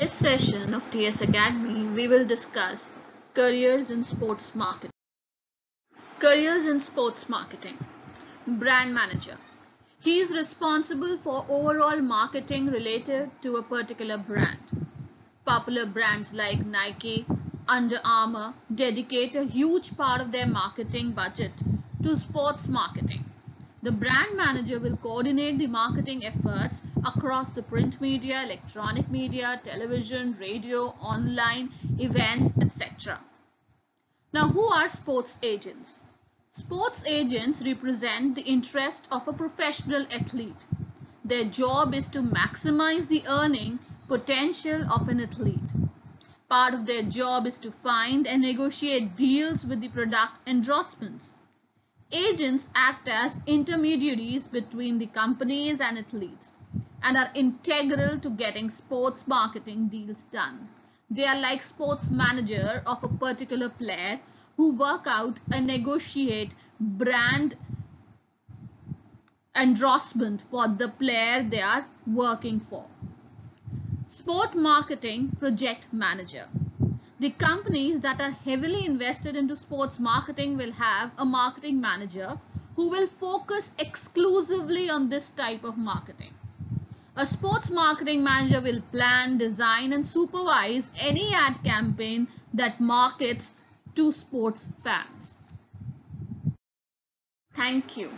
this session of TS Academy, we will discuss careers in sports marketing. Careers in sports marketing. Brand manager. He is responsible for overall marketing related to a particular brand. Popular brands like Nike, Under Armour dedicate a huge part of their marketing budget to sports marketing. The brand manager will coordinate the marketing efforts across the print media, electronic media, television, radio, online, events, etc. Now, who are sports agents? Sports agents represent the interest of a professional athlete. Their job is to maximize the earning potential of an athlete. Part of their job is to find and negotiate deals with the product endorsements. Agents act as intermediaries between the companies and athletes and are integral to getting sports marketing deals done. They are like sports manager of a particular player who work out and negotiate brand endorsement for the player they are working for. Sport marketing project manager. The companies that are heavily invested into sports marketing will have a marketing manager who will focus exclusively on this type of marketing. A sports marketing manager will plan, design and supervise any ad campaign that markets to sports fans. Thank you.